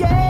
yeah.